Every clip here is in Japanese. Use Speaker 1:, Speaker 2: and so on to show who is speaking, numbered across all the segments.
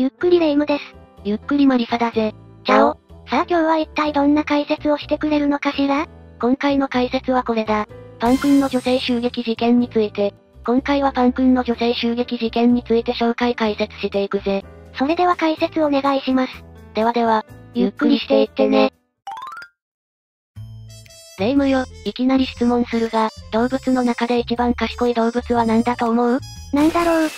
Speaker 1: ゆっくりレ夢ムです。
Speaker 2: ゆっくりマリサだぜ。
Speaker 1: チャオ。さあ今日は一体どんな解説をしてくれるのかしら？
Speaker 2: 今回の解説はこれだ。パン君の女性襲撃事件について。今回はパン君の女性襲撃事件について紹介解説していくぜ。
Speaker 1: それでは解説お願いします。
Speaker 2: ではでは、ゆっくりしていってね。レイムよ、いきなり質問するが、動物の中で一番賢い動物は何だと思う？
Speaker 1: なんだろう。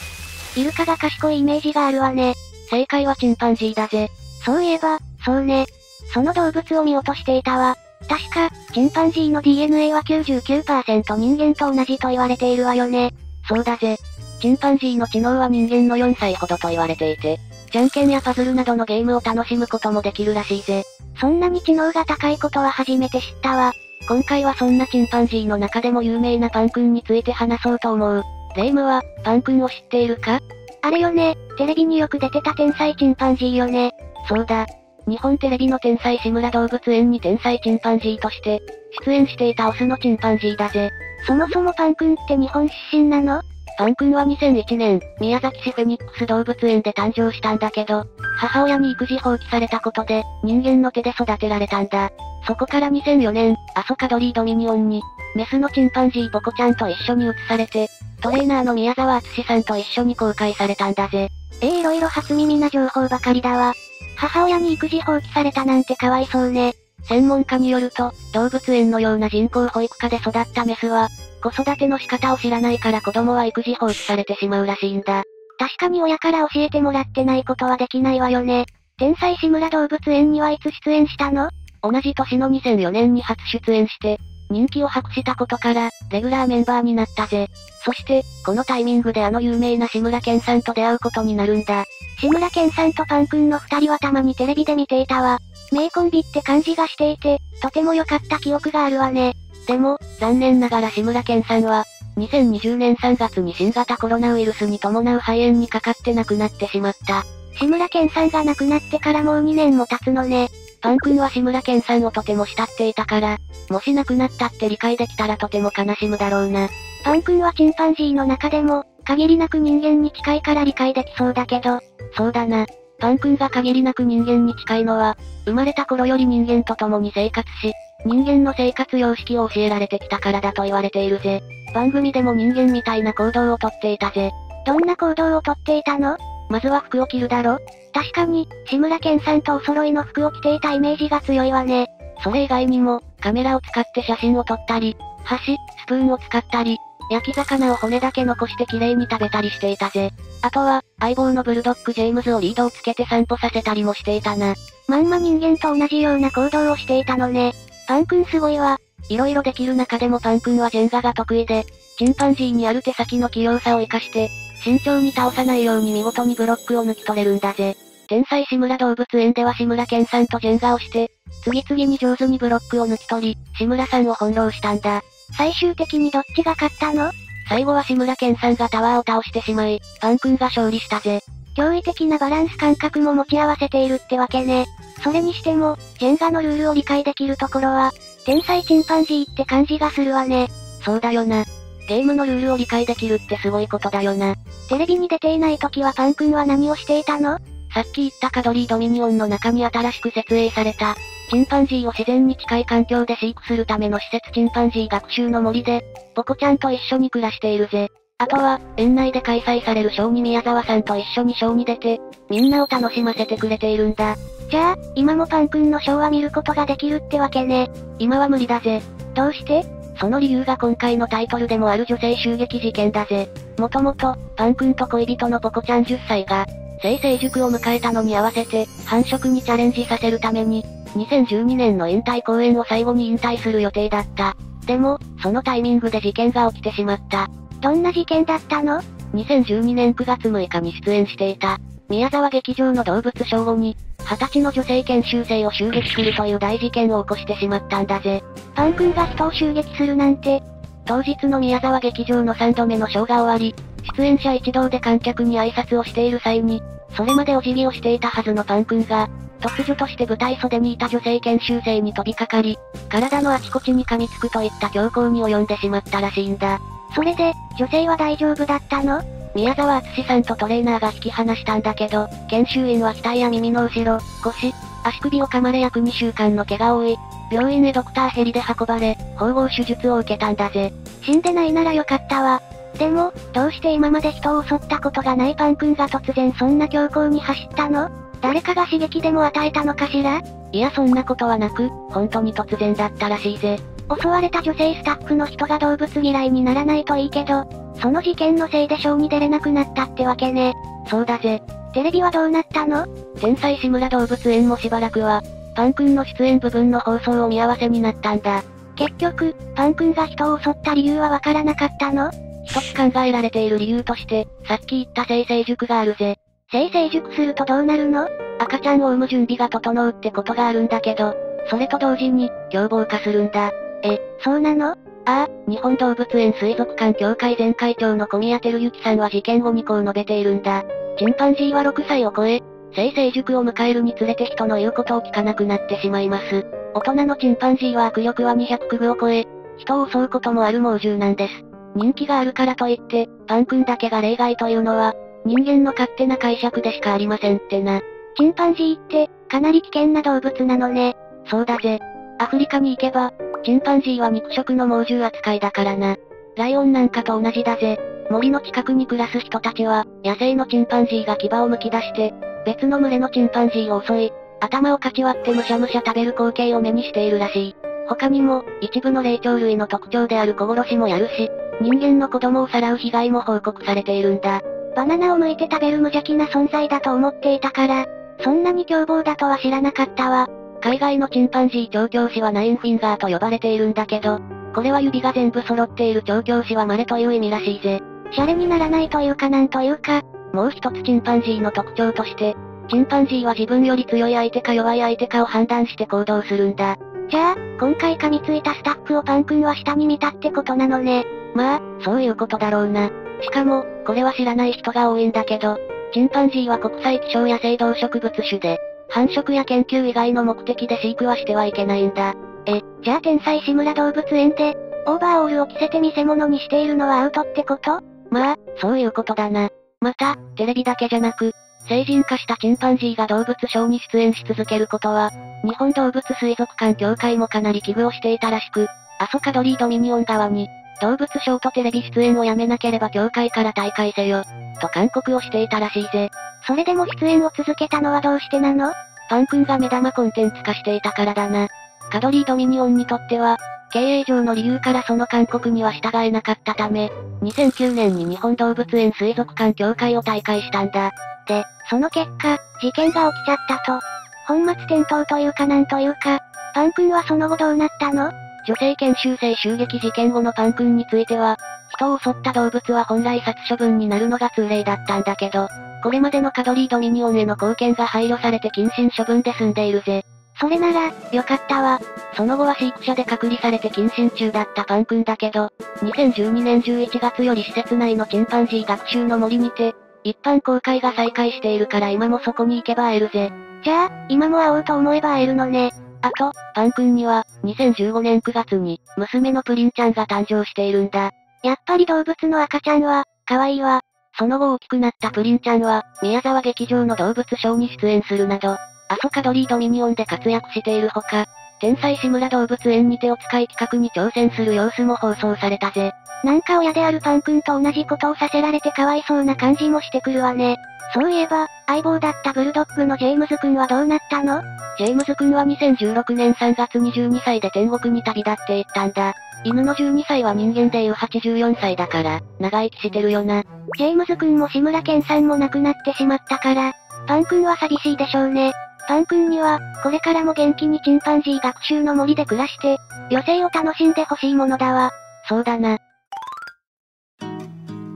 Speaker 1: イルカが賢いイメージがあるわね。
Speaker 2: 正解はチンパンジーだぜ。
Speaker 1: そういえば、そうね。その動物を見落としていたわ。確か、チンパンジーの DNA は99%人間と同じと言われているわよね。
Speaker 2: そうだぜ。チンパンジーの知能は人間の4歳ほどと言われていて、じゃんけんやパズルなどのゲームを楽しむこともできるらしいぜ。
Speaker 1: そんなに知能が高いことは初めて知ったわ。
Speaker 2: 今回はそんなチンパンジーの中でも有名なパンくんについて話そうと思う。レイムは、パンくんを知っているか？
Speaker 1: あれよね、テレビによく出てた天才チンパンジーよね。
Speaker 2: そうだ。日本テレビの天才志村動物園に天才チンパンジーとして、出演していたオスのチンパンジーだぜ。
Speaker 1: そもそもパンくんって日本出身なの？
Speaker 2: パンくんは2001年、宮崎市フェニックス動物園で誕生したんだけど、母親に育児放棄されたことで、人間の手で育てられたんだ。そこから2004年、アソカドリードミニオンに、メスのチンパンジーボコちゃんと一緒に移されて、トレーナーの宮沢敦さんと一緒に公開されたんだぜ。
Speaker 1: ええー、いろいろ初耳な情報ばかりだわ。母親に育児放棄されたなんてかわいそうね。
Speaker 2: 専門家によると、動物園のような人工保育家で育ったメスは、子育ての仕方を知らないから子供は育児放棄されてしまうらしいんだ。
Speaker 1: 確かに親から教えてもらってないことはできないわよね。天才志村動物園にはいつ出演したの？
Speaker 2: 同じ年の2004年に初出演して、人気を博したことから、レギュラーメンバーになったぜ。そして、このタイミングであの有名な志村けんさんと出会うことになるんだ。
Speaker 1: 志村けんさんとパンくんの二人はたまにテレビで見ていたわ。名コンビって感じがしていて、とても良かった記憶があるわね。
Speaker 2: でも、残念ながら志村けんさんは、2020年3月に新型コロナウイルスに伴う肺炎にかかって亡くなってしまった。
Speaker 1: 志村けんさんが亡くなってからもう2年も経つのね。
Speaker 2: パン君は志村けんさんをとても慕っていたから、もし亡くなったって理解できたらとても悲しむだろうな。
Speaker 1: パン君はチンパンジーの中でも、限りなく人間に近いから理解できそうだけど。
Speaker 2: そうだな。パン君が限りなく人間に近いのは、生まれた頃より人間と共に生活し、人間の生活様式を教えられてきたからだと言われているぜ。番組でも人間みたいな行動をとっていたぜ。
Speaker 1: どんな行動をとっていたの？
Speaker 2: まずは服を着るだろ？
Speaker 1: 確かに、志村けんさんとお揃いの服を着ていたイメージが強いわね。
Speaker 2: それ以外にも、カメラを使って写真を撮ったり、箸、スプーンを使ったり、焼き魚を骨だけ残して綺麗に食べたりしていたぜ。あとは、相棒のブルドッグジェームズをリードをつけて散歩させたりもしていたな。
Speaker 1: まんま人間と同じような行動をしていたのね。パンくんすごいわ。
Speaker 2: 色々できる中でもパンくんはジェンガが得意で、チンパンジーにある手先の器用さを活かして、慎重に倒さないように見事にブロックを抜き取れるんだぜ。天才志村動物園では志村けんさんとジェンガをして、次々に上手にブロックを抜き取り、志村さんを翻弄したんだ。
Speaker 1: 最終的にどっちが勝ったの？
Speaker 2: 最後は志村けんさんがタワーを倒してしまい、パンくんが勝利したぜ。
Speaker 1: 驚異的なバランス感覚も持ち合わせているってわけね。それにしても、ジェンガのルールを理解できるところは、天才チンパンジーって感じがするわね。
Speaker 2: そうだよな。ゲームのルールを理解できるってすごいことだよな。
Speaker 1: テレビに出ていない時はパンくんは何をしていたの？
Speaker 2: さっき言ったカドリードミニオンの中に新しく設営された、チンパンジーを自然に近い環境で飼育するための施設チンパンジー学習の森で、ボコちゃんと一緒に暮らしているぜ。あとは、園内で開催されるショーに宮沢さんと一緒にショーに出て、みんなを楽しませてくれているんだ。
Speaker 1: じゃあ、今もパンくんのショーは見ることができるってわけね。
Speaker 2: 今は無理だぜ。
Speaker 1: どうして？
Speaker 2: その理由が今回のタイトルでもある女性襲撃事件だぜ。もともと、パンくんと恋人のポコちゃん10歳が、性成熟を迎えたのに合わせて、繁殖にチャレンジさせるために、2012年の引退公演を最後に引退する予定だった。でも、そのタイミングで事件が起きてしまった。
Speaker 1: どんな事件だったの
Speaker 2: ?2012 年9月6日に出演していた、宮沢劇場の動物ショー後に、二十歳の女性研修生を襲撃するという大事件を起こしてしまったんだぜ。
Speaker 1: パン君が人を襲撃するなんて。
Speaker 2: 当日の宮沢劇場の3度目のショーが終わり、出演者一同で観客に挨拶をしている際に、それまでお辞儀をしていたはずのパン君が、突如として舞台袖にいた女性研修生に飛びかかり、体のあちこちに噛みつくといった強行に及んでしまったらしいんだ。
Speaker 1: それで、女性は大丈夫だったの？
Speaker 2: 宮沢敦さんとトレーナーが引き離したんだけど、研修員は額や耳の後ろ、腰、足首を噛まれ約2週間の怪我を負い、病院へドクターヘリで運ばれ、縫合手術を受けたんだぜ。
Speaker 1: 死んでないならよかったわ。でも、どうして今まで人を襲ったことがないパン君が突然そんな強行に走ったの？誰かが刺激でも与えたのかしら？
Speaker 2: いやそんなことはなく、本当に突然だったらしいぜ。
Speaker 1: 襲われた女性スタッフの人が動物嫌いにならないといいけど、その事件のせいでショーに出れなくなったってわけね。
Speaker 2: そうだぜ。
Speaker 1: テレビはどうなったの？
Speaker 2: 天才志村動物園もしばらくは、パン君の出演部分の放送を見合わせになったんだ。
Speaker 1: 結局、パン君が人を襲った理由はわからなかったの？
Speaker 2: 一つ考えられている理由として、さっき言った生成塾があるぜ。
Speaker 1: 生成塾するとどうなるの？
Speaker 2: 赤ちゃんを産む準備が整うってことがあるんだけど、それと同時に、凶暴化するんだ。
Speaker 1: え、そうなの？あ
Speaker 2: あ、日本動物園水族館協会前会長の小宮照之さんは事件後にこう述べているんだ。チンパンジーは6歳を超え、生成熟を迎えるにつれて人の言うことを聞かなくなってしまいます。大人のチンパンジーは握力は200クグを超え、人を襲うこともある猛獣なんです。人気があるからといって、パン君だけが例外というのは、人間の勝手な解釈でしかありませんってな。
Speaker 1: チンパンジーって、かなり危険な動物なのね。
Speaker 2: そうだぜ。アフリカに行けば、チンパンジーは肉食の猛獣扱いだからな。ライオンなんかと同じだぜ。森の近くに暮らす人たちは、野生のチンパンジーが牙を剥き出して、別の群れのチンパンジーを襲い、頭をかち割ってむしゃむしゃ食べる光景を目にしているらしい。他にも、一部の霊長類の特徴である小殺しもやるし、人間の子供をさらう被害も報告されているんだ。
Speaker 1: バナナを剥いて食べる無邪気な存在だと思っていたから、そんなに凶暴だとは知らなかったわ。
Speaker 2: 海外のチンパンジー調教師はナインフィンガーと呼ばれているんだけど、これは指が全部揃っている調教師は稀という意味らしいぜ。
Speaker 1: シャレにならないというかなんというか。
Speaker 2: もう一つチンパンジーの特徴として、チンパンジーは自分より強い相手か弱い相手かを判断して行動するんだ。
Speaker 1: じゃあ、今回噛みついたスタッフをパン君は下に見たってことなのね。
Speaker 2: まあ、そういうことだろうな。しかも、これは知らない人が多いんだけど、チンパンジーは国際希少野生動植物種で、繁殖や研究以外の目的で飼育はしてはいけないんだ。
Speaker 1: え、じゃあ天才志村動物園で、オーバーオールを着せて見せ物にしているのはアウトってこと？
Speaker 2: まあ、そういうことだな。また、テレビだけじゃなく、成人化したチンパンジーが動物ショーに出演し続けることは、日本動物水族館協会もかなり危惧をしていたらしく、アソカドリードミニオン側に、動物ショーとテレビ出演をやめなければ協会から大会せよ、と勧告をしていたらしいぜ。
Speaker 1: それでも出演を続けたのはどうしてなの？
Speaker 2: パン君が目玉コンテンツ化していたからだな。カドリードミニオンにとっては、経営上の理由からその勧告には従えなかったため、2009年に日本動物園水族館協会を大会したんだ。
Speaker 1: で、その結果、事件が起きちゃったと。本末転倒というかなんというか、パン君はその後どうなったの？
Speaker 2: 女性研修生襲撃事件後のパン君については、人を襲った動物は本来殺処分になるのが通例だったんだけど、これまでのカドリードミニオンへの貢献が配慮されて謹慎処分で済んでいるぜ。
Speaker 1: それなら、よかったわ。
Speaker 2: その後は飼育舎で隔離されて謹慎中だったパン君だけど、2012年11月より施設内のチンパンジー学習の森にて、一般公開が再開しているから今もそこに行けば会えるぜ。
Speaker 1: じゃあ、今も会おうと思えば会えるのね。
Speaker 2: あと、パン君には、2015年9月に、娘のプリンちゃんが誕生しているんだ。
Speaker 1: やっぱり動物の赤ちゃんは、可愛いわ。
Speaker 2: その後大きくなったプリンちゃんは、宮沢劇場の動物ショーに出演するなど、アソカドリードミニオンで活躍しているほか、天才志村動物園にてお使い企画に挑戦する様子も放送されたぜ。
Speaker 1: なんか親であるパン君と同じことをさせられてかわいそうな感じもしてくるわね。そういえば、相棒だったブルドッグのジェームズ君はどうなったの？
Speaker 2: ジェームズ君は2016年3月22歳で天国に旅立っていったんだ。犬の12歳は人間でいう84歳だから、長生きしてるよな。
Speaker 1: ジェームズ君も志村けんさんも亡くなってしまったから、パン君は寂しいでしょうね。パン君には、これからも元気にチンパンジー学習の森で暮らして、余生を楽しんでほしいものだわ。
Speaker 2: そうだな。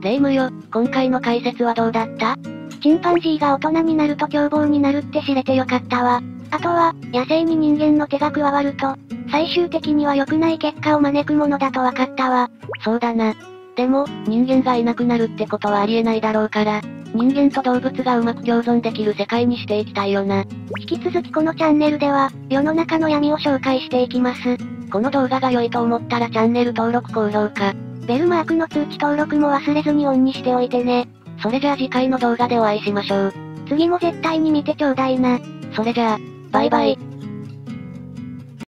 Speaker 2: レイムよ、今回の解説はどうだった？
Speaker 1: チンパンジーが大人になると凶暴になるって知れてよかったわ。あとは、野生に人間の手が加わると、最終的には良くない結果を招くものだと分かったわ。
Speaker 2: そうだな。でも、人間がいなくなるってことはありえないだろうから、人間と動物がうまく共存できる世界にしていきたいよな。
Speaker 1: 引き続きこのチャンネルでは、世の中の闇を紹介していきます。
Speaker 2: この動画が良いと思ったらチャンネル登録高評価。
Speaker 1: ベルマークの通知登録も忘れずにオンにしておいてね。
Speaker 2: それじゃあ次回の動画でお会いしましょう。
Speaker 1: 次も絶対に見てちょうだいな。
Speaker 2: それじゃあ、バイバイ。